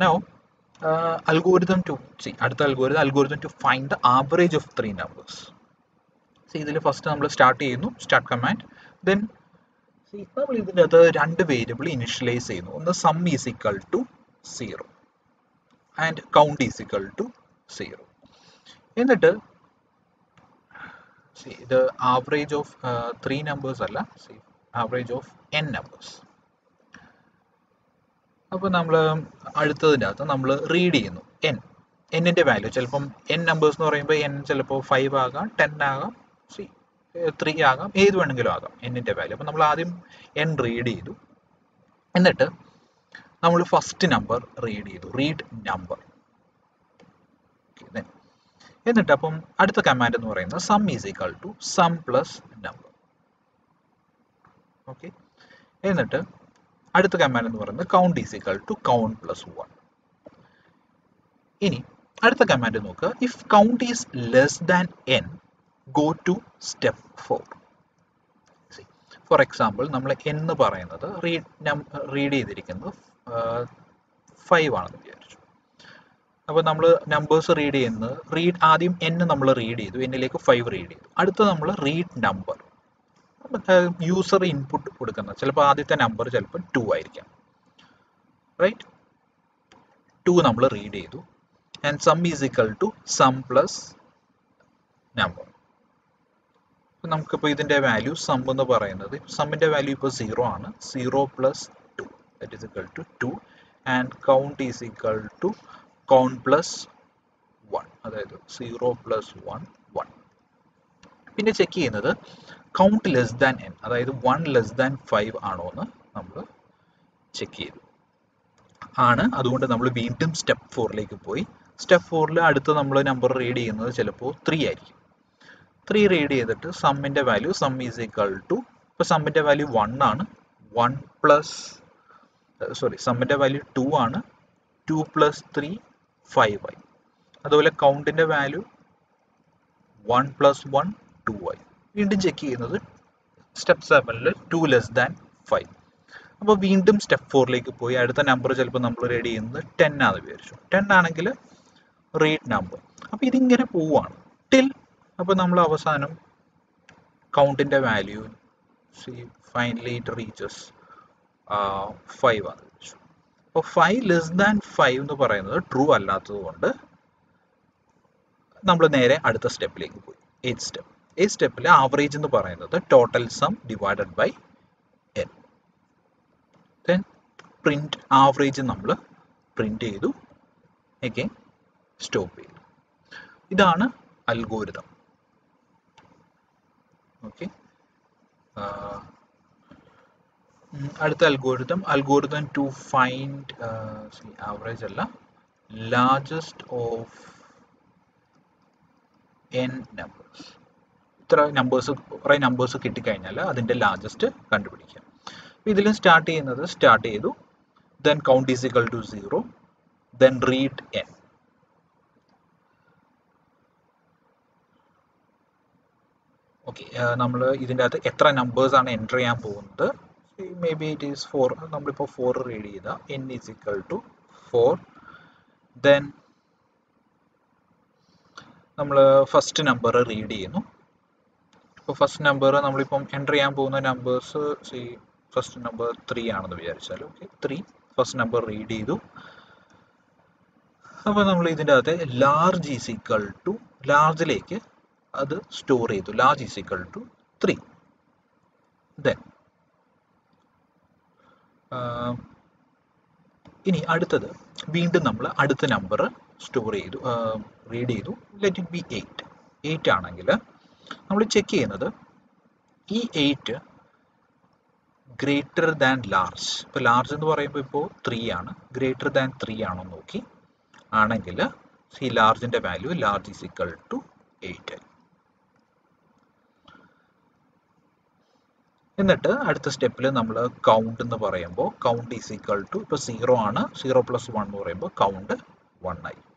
Now algorithm to see അടുത്ത algorithm algorithm to find the average of three numbers. See ഇതിൽ first നമ്മൾ start ചെയ്യുന്നു start command. Then see നമ്മൾ ഇതിന്റെ അത് രണ്ട് വേരിയബിൾ ഇനിഷ്യലൈസ് ചെയ്യുന്നു. ഒന്ന് sum is equal to zero and count is equal to zero എന്നിട്ട് സി ഇത് ആവറേജ് ഓഫ് ത്രീ നമ്പേഴ്സ് അല്ല see average of N numbers അപ്പോൾ നമ്മൾ അടുത്തതിന്റെ അകത്ത് നമ്മൾ റീഡ് ചെയ്യുന്നു. എൻ എന്നിന്റെ വാല്യൂ ചിലപ്പം എൻ നമ്പേഴ്സ് എന്ന് പറയുമ്പോൾ എൻ ചിലപ്പോൾ ഫൈവ് ആകാം ടെൻ ആകാം സി ത്രീ ആകാം ഏത് വേണമെങ്കിലും ആകാം എന്നിന്റെ വാല്യൂ അപ്പോൾ നമ്മൾ ആദ്യം എൻ റീഡ് ചെയ്തു. എന്നിട്ട് നമ്മൾ ഫസ്റ്റ് നമ്പർ റീഡ് ചെയ്തു. റീഡ് നമ്പർ എന്നിട്ട് അപ്പം അടുത്ത കമാൻഡ് എന്ന് പറയുന്നത് sum is equal to sum plus number okay എന്നിട്ട് അടുത്ത കമാൻഡ് എന്ന് പറയുന്നത് count is equal to count plus one ഇനി അടുത്ത കമാൻഡ് നോക്കുക if count is less than N go to step four for example നമ്മൾ എന്ന് പറയുന്നത് റീഡ് റീഡ് ചെയ്തിരിക്കുന്നത് ഫൈവ് ആണെന്ന് വിചാരിച്ചു. അപ്പോൾ നമ്മൾ നമ്പേഴ്സ് റീഡ് ചെയ്യുന്നത് റീഡ് ആദ്യം എൻ നമ്മൾ റീഡ് ചെയ്തു എന്നിലേക്ക് ഫൈവ് റീഡ് ചെയ്തു. അടുത്ത നമ്മൾ റീഡ് നമ്പർ യൂസർ ഇൻപുട്ട് കൊടുക്കുന്നത്. ചിലപ്പോൾ ആദ്യത്തെ നമ്പർ ചിലപ്പോൾ ടു ആയിരിക്കാം. റൈറ്റ് ടു നമ്മൾ റീഡ് ചെയ്തു. And sum is equal to sum plus number നമുക്കിപ്പോൾ ഇതിന്റെ വാല്യൂ സം എന്ന് പറയുന്നത് സമ്മിന്റെ വാല്യൂ ഇപ്പോൾ സീറോ ആണ്. Zero plus two that is equal to two and count is equal to count plus one അതായത് സീറോ പ്ലസ് വൺ വൺ പിന്നെ check ചെയ്യുന്നത് കൗണ്ട് ലെസ് ദാൻ എൻ അതായത് വൺ ലെസ് ദാൻ ഫൈവ് ആണോ എന്ന് നമ്മൾ check ചെയ്തു. ആണ്. അതുകൊണ്ട് നമ്മൾ വീണ്ടും സ്റ്റെപ്പ് ഫോറിലേക്ക് പോയി. സ്റ്റെപ്പ് ഫോറിൽ അടുത്ത നമ്മൾ നമ്പർ റീഡ് ചെയ്യുന്നത് ചിലപ്പോൾ ത്രീ ആയിരിക്കും. ത്രീ റീഡ് ചെയ്തിട്ട് സമ്മിന്റെ value sum is equal to ഇപ്പോൾ സമ്മിന്റെ വാല്യൂ വൺ ആണ്. വൺ പ്ലസ് സോറി സമ്മിന്റെ വാല്യൂ ടു ആണ്. ടു പ്ലസ് ത്രീ ഫൈവ് ആയി. അതുപോലെ കൗണ്ടിന്റെ value one plus one two ആയി. വീണ്ടും ചെക്ക് ചെയ്യുന്നത് സ്റ്റെപ്പ് സെവനിൽ ടു ലെസ് ദാൻ ഫൈവ് അപ്പോൾ വീണ്ടും സ്റ്റെപ്പ് ഫോറിലേക്ക് പോയി. അടുത്ത നമ്പർ ചിലപ്പോൾ നമ്മൾ റെഡി ചെയ്യുന്നത് ടെൻ ആണെന്ന് വിചാരിച്ചു. ടെൻ ആണെങ്കിൽ റീഡ് നമ്പർ അപ്പോൾ ഇതിങ്ങനെ പോവുകയാണ് ടിൽ അപ്പോൾ നമ്മൾ അവസാനം കൗണ്ടിന്റെ value see finally it reaches five ആണ് വെച്ചു അപ്പോൾ ഫൈവ് ലെസ് ദാൻ ഫൈവ് എന്ന് പറയുന്നത് ട്രൂ അല്ലാത്തത് കൊണ്ട് നമ്മൾ നേരെ അടുത്ത സ്റ്റെപ്പിലേക്ക് പോയി. എയ്റ്റ് സ്റ്റെപ്പ് എയ്റ്റ് സ്റ്റെപ്പിൽ ആവറേജ് എന്ന് പറയുന്നത് total sum divided by N then print average നമ്മൾ പ്രിന്റ് ചെയ്തു. ഓക്കെ സ്റ്റോപ്പ് ചെയ്തു. ഇതാണ് അൽഗോരിതം ഓക്കെ അടുത്ത algorithm algorithm to find average അല്ല. ലാർജസ്റ്റ് ഓഫ് എൻ നമ്പേഴ്സ് ഇത്ര നമ്പേഴ്സ് കുറേ നമ്പേഴ്സ് കിട്ടിക്കഴിഞ്ഞാൽ അതിന്റെ ലാർജസ്റ്റ് കണ്ടുപിടിക്കാം. ഇതിലും സ്റ്റാർട്ട് ചെയ്യുന്നത് സ്റ്റാർട്ട് ചെയ്തു. Then count is equal to zero then read N okay നമ്മൾ ഇതിന്റെ അകത്ത് എത്ര നമ്പേഴ്സ് ആണ് എന്റർ ചെയ്യാൻ പോകുന്നത്? Maybe it is four നമ്മളിപ്പോൾ ഫോർ റീഡ് ചെയ്ത. N is equal to four then നമ്മൾ ഫസ്റ്റ് നമ്പർ റീഡ് ചെയ്യുന്നു. ഇപ്പോൾ ഫസ്റ്റ് നമ്പർ നമ്മളിപ്പം എന്റർ ചെയ്യാൻ പോകുന്ന numbers see first number three ആണെന്ന് വിചാരിച്ചാൽ okay three first number read ചെയ്തു. അപ്പോൾ നമ്മൾ ഇതിന്റെ അകത്ത് ലാർജ് ഈസ് ടു ലാർജിലേക്ക് അത് സ്റ്റോർ ചെയ്തു. Large is to three then ഇനി അടുത്തത് വീണ്ടും നമ്മൾ അടുത്ത നമ്പർ സ്റ്റോർ ചെയ്തു റീഡ് ചെയ്തു. Let it be eight eight ആണെങ്കിൽ നമ്മൾ ചെക്ക് ചെയ്യുന്നത് ഈ എയ്റ്റ് ഗ്രേറ്റർ ദാൻ ലാർജ് ഇപ്പോൾ ലാർജ് എന്ന് പറയുമ്പോൾ ഇപ്പോൾ ത്രീ ആണ്. ഗ്രേറ്റർ ദാൻ ത്രീ ആണോ നോക്കി. ആണെങ്കിൽ see ലാർജിന്റെ value large is equal to eight എന്നിട്ട് അടുത്ത സ്റ്റെപ്പിൽ നമ്മൾ കൗണ്ട് എന്ന് പറയുമ്പോൾ കൗണ്ട് ഈസ് ഈക്വൽ ടു ഇപ്പോൾ സീറോ ആണ്. സീറോ പ്ലസ് വൺ എന്ന് പറയുമ്പോൾ കൗണ്ട് വൺ ആയി.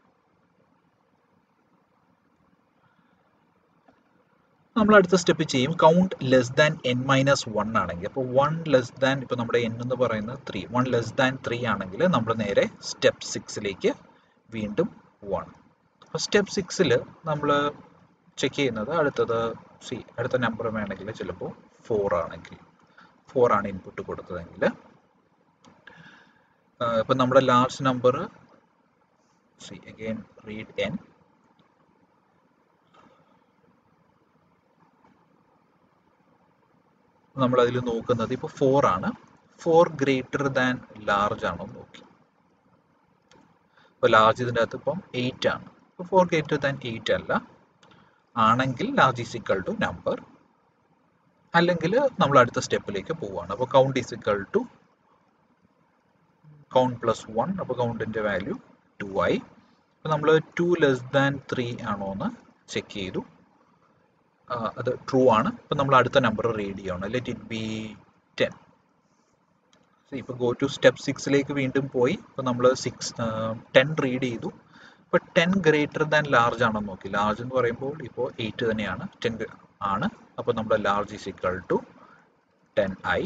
നമ്മൾ അടുത്ത സ്റ്റെപ്പ് ചെയ്യും. Count less than N minus one ആണെങ്കിൽ. അപ്പോൾ വൺ ലെസ് ദാൻ ഇപ്പോൾ നമ്മുടെ എൻ എന്ന് പറയുന്നത് three one less than three ആണെങ്കിൽ നമ്മൾ നേരെ സ്റ്റെപ്പ് സിക്സിലേക്ക് വീണ്ടും വൺ അപ്പോൾ സ്റ്റെപ്പ് സിക്സിൽ നമ്മൾ ചെക്ക് ചെയ്യുന്നത് അടുത്തത് സി അടുത്ത നമ്പർ വേണമെങ്കിൽ ചിലപ്പോൾ ഫോർ ആണെങ്കിൽ. ഫോർ ആണ് ഇൻപുട്ട് കൊടുത്തതെങ്കിൽ. ഇപ്പം നമ്മുടെ last number see again read N നമ്മൾ അതിൽ നോക്കുന്നത് ഇപ്പോൾ ഫോർ ആണ്. ഫോർ ഗ്രേറ്റർ ദാൻ ലാർജ് ആണോ നോക്കി. ഇപ്പോൾ ലാർജ് ഇതിന്റെ അകത്ത് ഇപ്പം എയ്റ്റ് ആണ്. ഇപ്പോൾ ഫോർ ഗ്രേറ്റർ ദാൻ എയ്റ്റ് അല്ല. ആണെങ്കിൽ large is equal to number അല്ലെങ്കിൽ നമ്മൾ അടുത്ത സ്റ്റെപ്പിലേക്ക് പോവുകയാണ് അപ്പോൾ count is equal to count plus one അപ്പോൾ കൗണ്ടിന്റെ വാല്യൂ ടു ആയി. അപ്പോൾ നമ്മൾ ടു ലെസ് ദാൻ ത്രീ ആണോ എന്ന് ചെക്ക് ചെയ്തു. അത് ട്രൂ ആണ്. ഇപ്പം നമ്മൾ അടുത്ത നമ്പർ റീഡ് ചെയ്യണം ലെറ്റ് ഇറ്റ് ബി ടെൻ ഇപ്പോൾ ഗോ ടു സ്റ്റെപ്പ് സിക്സിലേക്ക് വീണ്ടും പോയി. ഇപ്പോൾ നമ്മൾ സിക്സ് ടെൻ റീഡ് ചെയ്തു. ഇപ്പോൾ ടെൻ ഗ്രേറ്റർ ദാൻ ലാർജ് ആണെന്ന് നോക്കി. ലാർജ് എന്ന് പറയുമ്പോൾ ഇപ്പോൾ എയ്റ്റ് തന്നെയാണ്. ടെൻ ആണ്. അപ്പോൾ നമ്മുടെ large is equal to ten I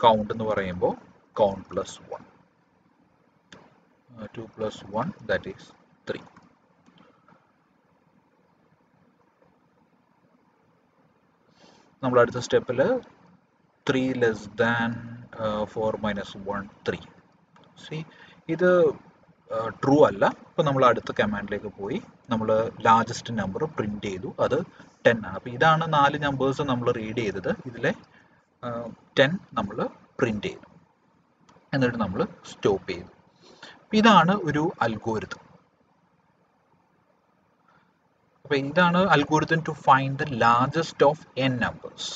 count എന്ന് പറയുമ്പോൾ count plus one two plus one that is three നമ്മൾ അടുത്ത സ്റ്റെപ്പിൽ three less than four minus one three see ഇത് ട്രൂ അല്ല. ഇപ്പോൾ നമ്മൾ അടുത്ത കമാൻഡിലേക്ക് പോയി നമ്മൾ ലാർജസ്റ്റ് നമ്പർ പ്രിന്റ് ചെയ്തു. അത് ടെൻ ആണ്. അപ്പോൾ ഇതാണ് നാല് നമ്പേഴ്സ് നമ്മൾ റീഡ് ചെയ്തത്. ഇതിലെ ടെൻ നമ്മൾ പ്രിന്റ് ചെയ്തു. എന്നിട്ട് നമ്മൾ സ്റ്റോപ്പ് ചെയ്തു. ഇതാണ് ഒരു അൽഗോരിതം അപ്പോൾ ഇതാണ് algorithm to find the largest of N numbers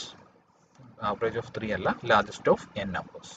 average of three അല്ല ലാർജസ്റ്റ് ഓഫ് എൻ നമ്പേഴ്സ്